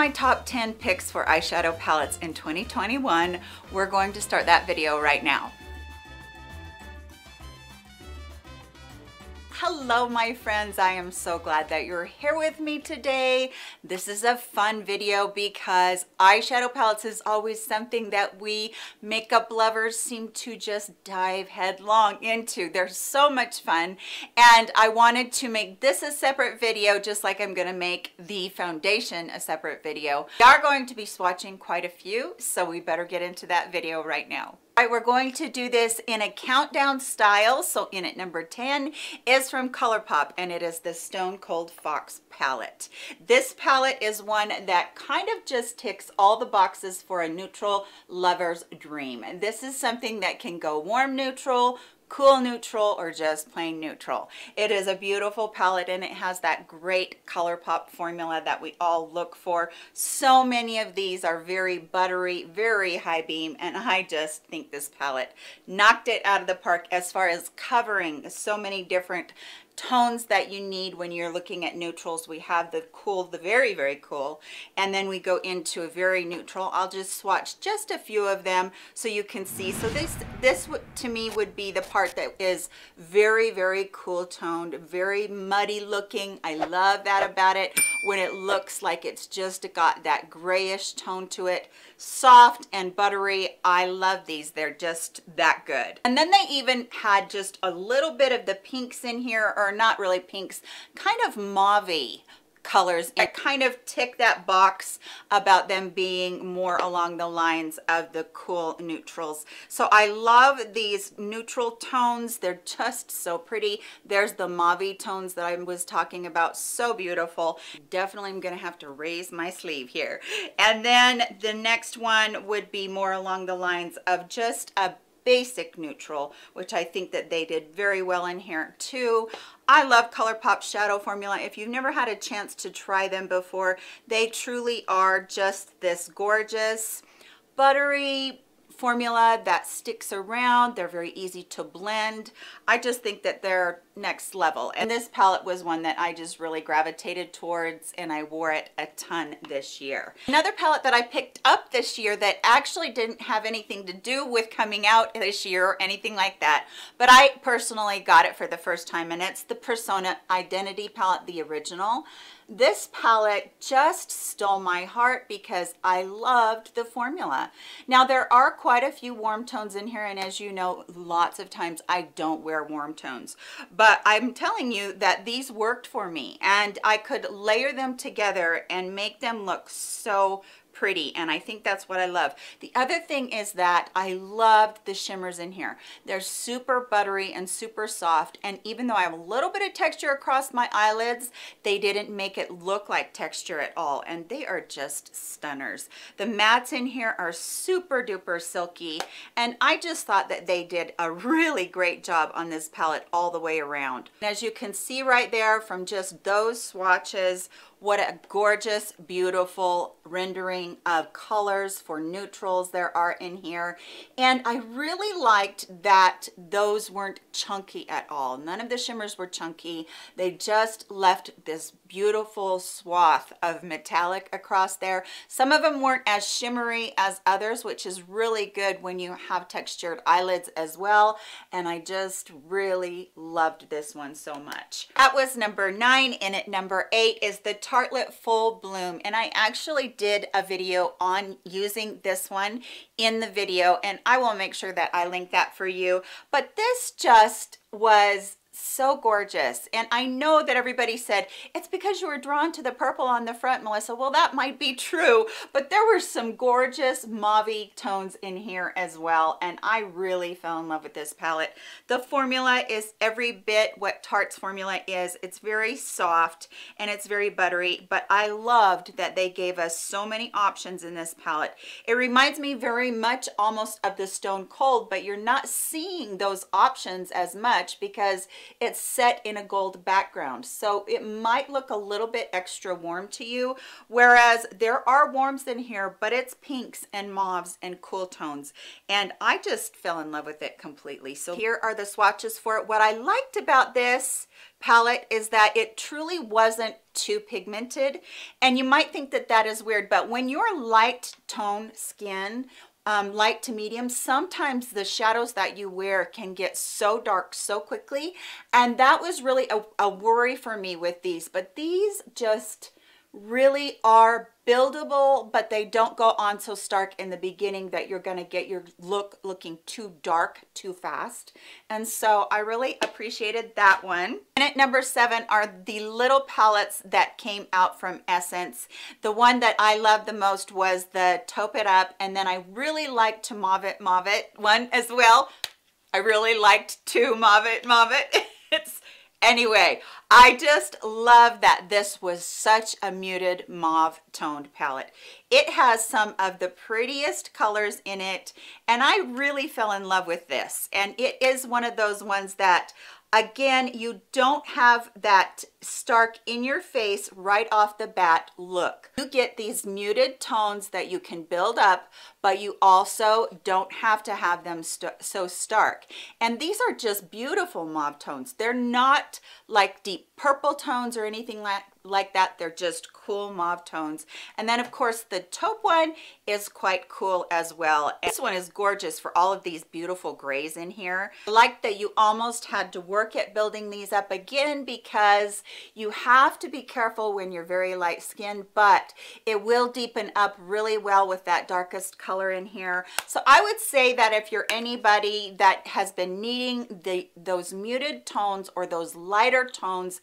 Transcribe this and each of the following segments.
my top 10 picks for eyeshadow palettes in 2021. We're going to start that video right now. Hello, my friends. I am so glad that you're here with me today. This is a fun video because eyeshadow palettes is always something that we makeup lovers seem to just dive headlong into. They're so much fun. And I wanted to make this a separate video, just like I'm gonna make the foundation a separate video. We are going to be swatching quite a few, so we better get into that video right now. All right, we're going to do this in a countdown style. So in at number 10 is from ColourPop and it is the Stone Cold Fox palette. This palette is one that kind of just ticks all the boxes for a neutral lover's dream. This is something that can go warm neutral, cool neutral or just plain neutral. It is a beautiful palette and it has that great ColourPop formula that we all look for. So many of these are very buttery, very high beam, and I just think this palette knocked it out of the park as far as covering so many different tones that you need when you're looking at neutrals. We have the cool, the very, very cool, and then we go into a very neutral. I'll just swatch just a few of them so you can see. So this, this to me would be the part that is very, very cool toned, very muddy looking. I love that about it when it looks like it's just got that grayish tone to it. Soft and buttery. I love these. They're just that good. And then they even had just a little bit of the pinks in here or not really pinks, kind of mauvey colors. I kind of tick that box about them being more along the lines of the cool neutrals. So I love these neutral tones. They're just so pretty. There's the mauve tones that I was talking about. So beautiful. Definitely I'm going to have to raise my sleeve here. And then the next one would be more along the lines of just a basic neutral, which I think that they did very well in here too. I love ColourPop Shadow Formula. If you've never had a chance to try them before, they truly are just this gorgeous, buttery, formula that sticks around. They're very easy to blend. I just think that they're next level. And this palette was one that I just really gravitated towards and I wore it a ton this year. Another palette that I picked up this year that actually didn't have anything to do with coming out this year or anything like that, but I personally got it for the first time and it's the Persona Identity palette, the original. This palette just stole my heart because I loved the formula. Now there are quite a few warm tones in here and as you know, lots of times I don't wear warm tones. But I'm telling you that these worked for me and I could layer them together and make them look so pretty and I think that's what I love. The other thing is that I loved the shimmers in here. They're super buttery and super soft and even though I have a little bit of texture across my eyelids, they didn't make it look like texture at all and they are just stunners. The mattes in here are super duper silky and I just thought that they did a really great job on this palette all the way around. as you can see right there from just those swatches, what a gorgeous, beautiful rendering of colors for neutrals there are in here. And I really liked that those weren't chunky at all. None of the shimmers were chunky. They just left this beautiful swath of metallic across there. Some of them weren't as shimmery as others, which is really good when you have textured eyelids as well. And I just really loved this one so much. That was number nine. And at number eight is the Tartelette Full Bloom. And I actually did a video on using this one in the video and I will make sure that I link that for you. But this just was so gorgeous. And I know that everybody said, it's because you were drawn to the purple on the front, Melissa. Well, that might be true, but there were some gorgeous mauve tones in here as well. And I really fell in love with this palette. The formula is every bit what Tarte's formula is. It's very soft and it's very buttery, but I loved that they gave us so many options in this palette. It reminds me very much almost of the Stone Cold, but you're not seeing those options as much because it's set in a gold background. So it might look a little bit extra warm to you, whereas there are warms in here, but it's pinks and mauves and cool tones. And I just fell in love with it completely. So here are the swatches for it. What I liked about this palette is that it truly wasn't too pigmented and you might think that that is weird but when you're light tone skin um, light to medium, sometimes the shadows that you wear can get so dark so quickly. And that was really a, a worry for me with these. But these just really are buildable, but they don't go on so stark in the beginning that you're gonna get your look looking too dark too fast. And so I really appreciated that one. And at number seven are the little palettes that came out from Essence. The one that I loved the most was the Taupe It Up, and then I really liked to Mauve It Mauve It one as well. I really liked to Mauve It Mauve It. it's Anyway, I just love that this was such a muted mauve toned palette. It has some of the prettiest colors in it, and I really fell in love with this. And it is one of those ones that Again, you don't have that stark in your face right off the bat look. You get these muted tones that you can build up, but you also don't have to have them st so stark. And these are just beautiful mauve tones. They're not like deep purple tones or anything like, like that. They're just cool mauve tones. And then of course the taupe one is quite cool as well. This one is gorgeous for all of these beautiful grays in here. I like that you almost had to work at building these up again because you have to be careful when you're very light skinned, but it will deepen up really well with that darkest color in here. So I would say that if you're anybody that has been needing the those muted tones or those lighter tones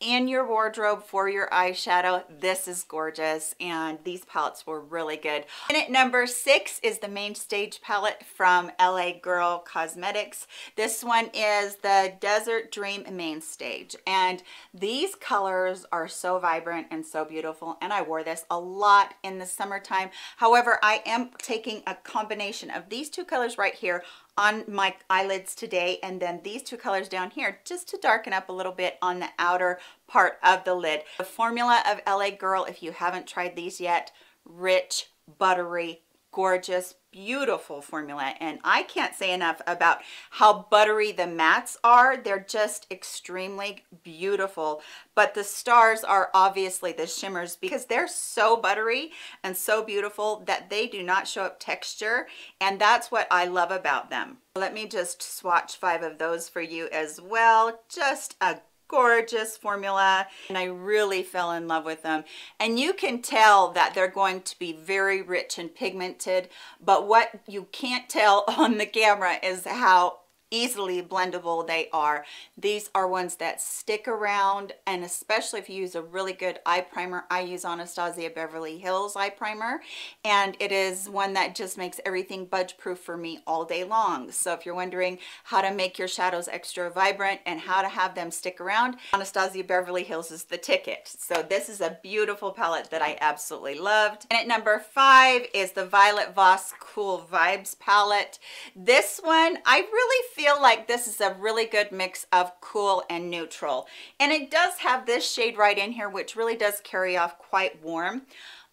in your wardrobe for your eyeshadow. This is gorgeous and these palettes were really good. And at number six is the main stage palette from LA Girl Cosmetics. This one is the Desert Dream main stage and these colors are so vibrant and so beautiful and I wore this a lot in the summertime. However, I am taking a combination of these two colors right here on my eyelids today and then these two colors down here just to darken up a little bit on the outer part of the lid. The formula of LA Girl, if you haven't tried these yet, rich, buttery, gorgeous, beautiful formula. And I can't say enough about how buttery the mattes are. They're just extremely beautiful. But the stars are obviously the shimmers because they're so buttery and so beautiful that they do not show up texture. And that's what I love about them. Let me just swatch five of those for you as well. Just a gorgeous formula and I really fell in love with them. And you can tell that they're going to be very rich and pigmented but what you can't tell on the camera is how easily blendable they are. These are ones that stick around and especially if you use a really good eye primer. I use Anastasia Beverly Hills eye primer and it is one that just makes everything budge proof for me all day long. So if you're wondering how to make your shadows extra vibrant and how to have them stick around, Anastasia Beverly Hills is the ticket. So this is a beautiful palette that I absolutely loved. And at number five is the Violet Voss Cool Vibes palette. This one, I really feel like this is a really good mix of cool and neutral. And it does have this shade right in here, which really does carry off quite warm.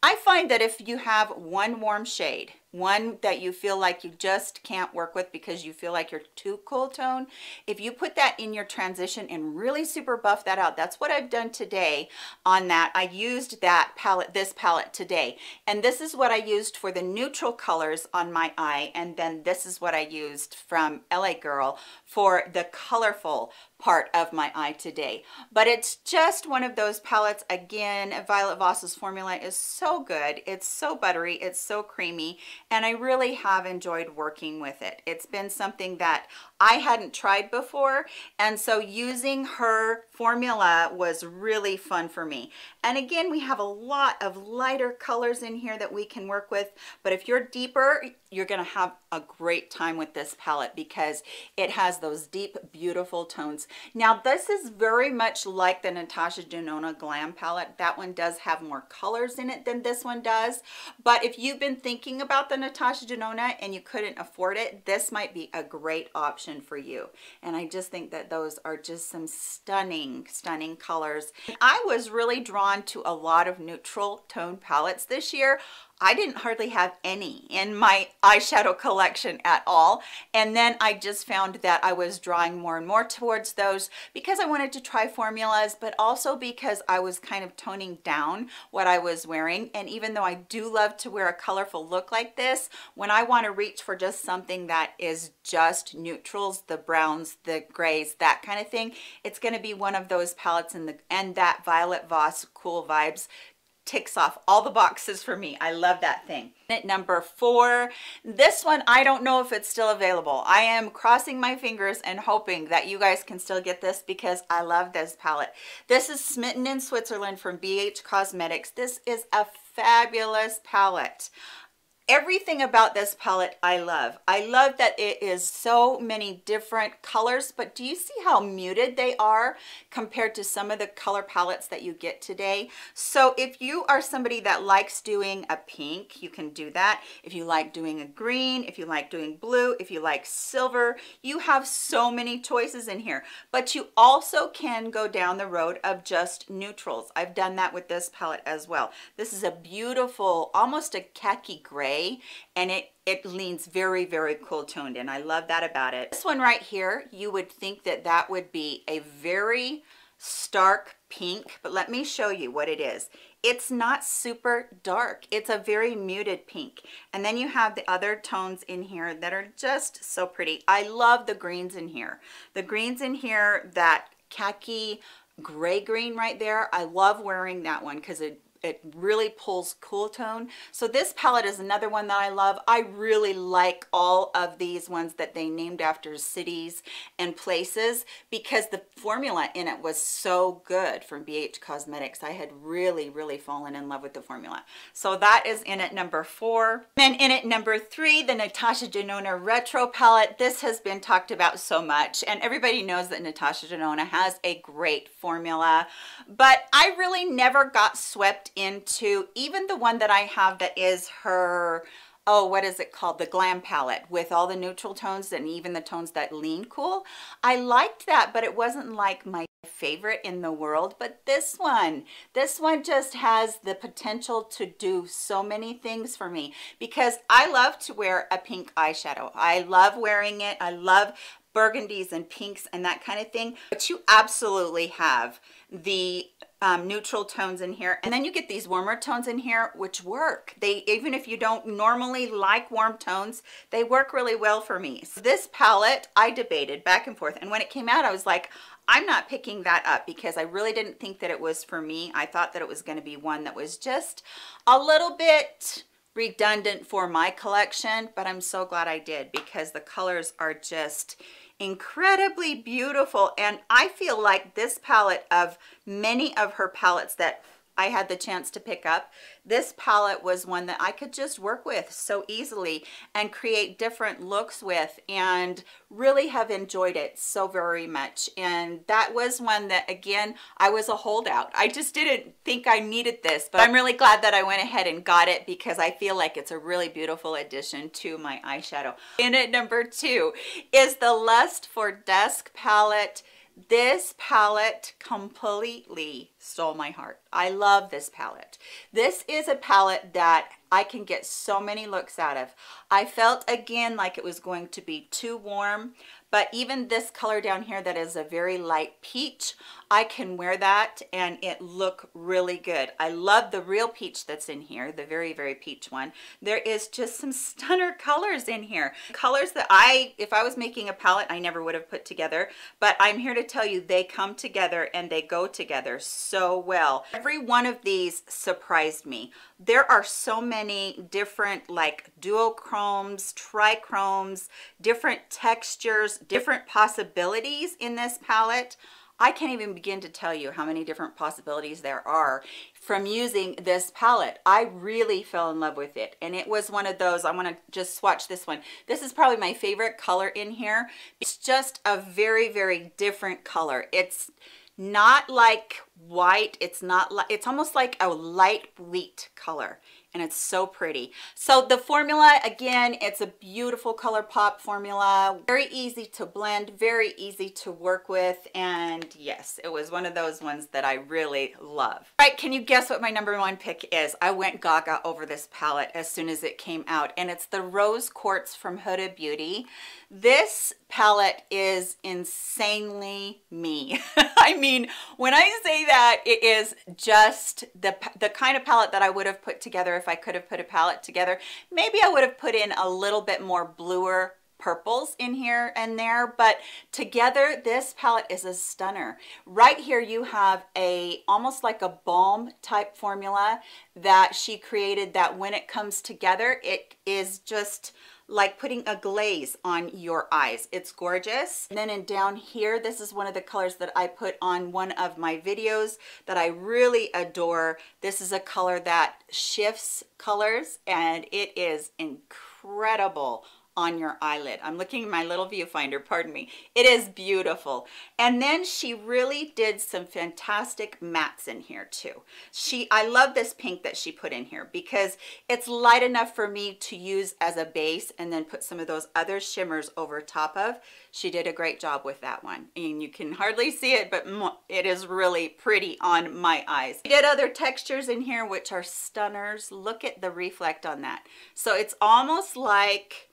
I find that if you have one warm shade, one that you feel like you just can't work with because you feel like you're too cool tone if you put that in your transition and really super buff that out that's what I've done today on that. I used that palette this palette today. And this is what I used for the neutral colors on my eye and then this is what I used from LA Girl for the colorful part of my eye today. But it's just one of those palettes. Again Violet Voss's formula is so good. It's so buttery. It's so creamy. And I really have enjoyed working with it. It's been something that I hadn't tried before. And so using her formula was really fun for me. And again, we have a lot of lighter colors in here that we can work with, but if you're deeper, you're gonna have a great time with this palette because it has those deep, beautiful tones. Now, this is very much like the Natasha Denona Glam palette. That one does have more colors in it than this one does, but if you've been thinking about the Natasha Denona and you couldn't afford it, this might be a great option for you. And I just think that those are just some stunning, stunning colors. I was really drawn to a lot of neutral tone palettes this year. I didn't hardly have any in my eyeshadow collection at all. And then I just found that I was drawing more and more towards those because I wanted to try formulas, but also because I was kind of toning down what I was wearing. And even though I do love to wear a colorful look like this, when I want to reach for just something that is just neutrals, the browns, the grays, that kind of thing, it's going to be one of those palettes in the and that Violet Voss Cool Vibes ticks off all the boxes for me. I love that thing. At number four, this one, I don't know if it's still available. I am crossing my fingers and hoping that you guys can still get this because I love this palette. This is Smitten in Switzerland from BH Cosmetics. This is a fabulous palette everything about this palette I love. I love that it is so many different colors, but do you see how muted they are compared to some of the color palettes that you get today? So if you are somebody that likes doing a pink, you can do that. If you like doing a green, if you like doing blue, if you like silver, you have so many choices in here. But you also can go down the road of just neutrals. I've done that with this palette as well. This is a beautiful, almost a khaki gray gray and it it leans very very cool toned and I love that about it. This one right here you would think that that would be a very stark pink but let me show you what it is. It's not super dark. It's a very muted pink. And then you have the other tones in here that are just so pretty. I love the greens in here. The greens in here that khaki gray green right there I love wearing that one because it it really pulls cool tone. So this palette is another one that I love. I really like all of these ones that they named after cities and places because the formula in it was so good from BH Cosmetics. I had really, really fallen in love with the formula. So that is in at number four. Then in at number three, the Natasha Denona Retro Palette. This has been talked about so much and everybody knows that Natasha Denona has a great formula, but I really never got swept into even the one that I have that is her oh, what is it called? The Glam Palette with all the neutral tones and even the tones that lean cool. I liked that, but it wasn't like my favorite in the world. But this one, this one just has the potential to do so many things for me because I love to wear a pink eyeshadow. I love wearing it. I love burgundies and pinks and that kind of thing. But you absolutely have the um, neutral tones in here. And then you get these warmer tones in here which work. They even if you don't normally like warm tones they work really well for me. So this palette I debated back and forth. And when it came out I was like I'm not picking that up because I really didn't think that it was for me. I thought that it was going to be one that was just a little bit redundant for my collection but I'm so glad I did because the colors are just incredibly beautiful and I feel like this palette of many of her palettes that I had the chance to pick up this palette was one that I could just work with so easily and create different looks with and really have enjoyed it so very much. And that was one that, again, I was a holdout. I just didn't think I needed this, but I'm really glad that I went ahead and got it because I feel like it's a really beautiful addition to my eyeshadow. In at number two is the Lust for Dusk palette this palette completely stole my heart. I love this palette. This is a palette that I can get so many looks out of. I felt again like it was going to be too warm, but even this color down here that is a very light peach, I can wear that and it look really good. I love the real peach that's in here, the very, very peach one. There is just some stunner colors in here. Colors that I, if I was making a palette, I never would have put together, but I'm here to tell you they come together and they go together so well. Every one of these surprised me. There are so many different like duochromes, trichromes, different textures, different possibilities in this palette. I can't even begin to tell you how many different possibilities there are from using this palette. I really fell in love with it. And it was one of those, I wanna just swatch this one. This is probably my favorite color in here. It's just a very, very different color. It's not like white. It's not, like, it's almost like a light wheat color and it's so pretty. So the formula, again, it's a beautiful ColourPop formula. Very easy to blend, very easy to work with. And yes, it was one of those ones that I really love. All right, can you guess what my number one pick is? I went gaga over this palette as soon as it came out and it's the Rose Quartz from Huda Beauty. This palette is insanely me. I mean, when I say that, it is just the, the kind of palette that I would have put together if I could have put a palette together. Maybe I would have put in a little bit more bluer purples in here and there, but together this palette is a stunner. Right here you have a almost like a balm type formula that she created that when it comes together, it is just like putting a glaze on your eyes. It's gorgeous. And then in down here, this is one of the colors that I put on one of my videos that I really adore. This is a color that shifts colors and it is incredible on your eyelid. I'm looking at my little viewfinder, pardon me. It is beautiful. And then she really did some fantastic mattes in here too. She, I love this pink that she put in here because it's light enough for me to use as a base and then put some of those other shimmers over top of. She did a great job with that one. And you can hardly see it, but it is really pretty on my eyes. She did other textures in here, which are stunners. Look at the reflect on that. So it's almost like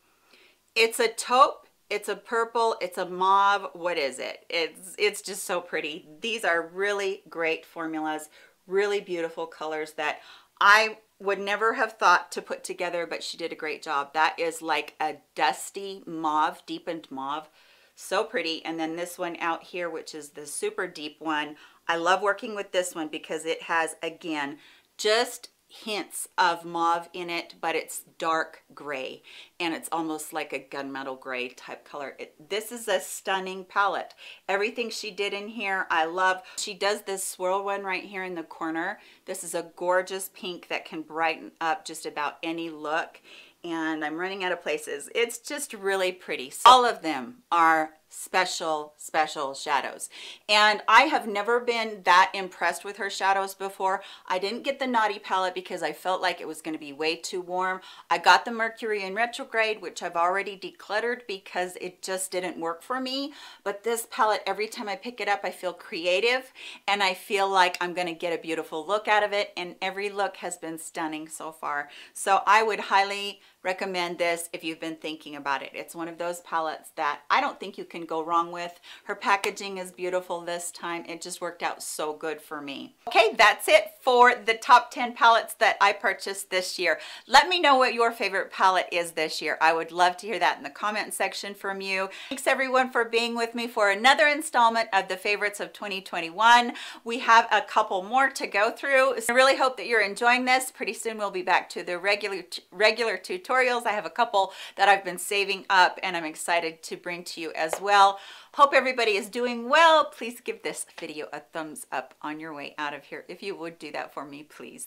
it's a taupe, it's a purple, it's a mauve. What is it? It's, it's just so pretty. These are really great formulas, really beautiful colors that I would never have thought to put together, but she did a great job. That is like a dusty mauve, deepened mauve. So pretty. And then this one out here, which is the super deep one. I love working with this one because it has, again, just hints of mauve in it, but it's dark gray and it's almost like a gunmetal gray type color. It, this is a stunning palette. Everything she did in here, I love. She does this swirl one right here in the corner. This is a gorgeous pink that can brighten up just about any look and I'm running out of places. It's just really pretty. So all of them are special, special shadows. And I have never been that impressed with her shadows before. I didn't get the Naughty palette because I felt like it was going to be way too warm. I got the Mercury in Retrograde, which I've already decluttered because it just didn't work for me. But this palette, every time I pick it up, I feel creative and I feel like I'm going to get a beautiful look out of it. And every look has been stunning so far. So I would highly recommend this if you've been thinking about it. It's one of those palettes that I don't think you can go wrong with. Her packaging is beautiful this time. It just worked out so good for me. Okay, that's it for the top 10 palettes that I purchased this year. Let me know what your favorite palette is this year. I would love to hear that in the comment section from you. Thanks everyone for being with me for another installment of the favorites of 2021. We have a couple more to go through. So I really hope that you're enjoying this. Pretty soon we'll be back to the regular regular tutorials. I have a couple that I've been saving up and I'm excited to bring to you as well. Hope everybody is doing well. Please give this video a thumbs up on your way out of here. If you would do that for me, please.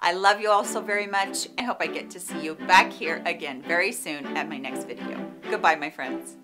I love you all so very much. I hope I get to see you back here again very soon at my next video. Goodbye, my friends.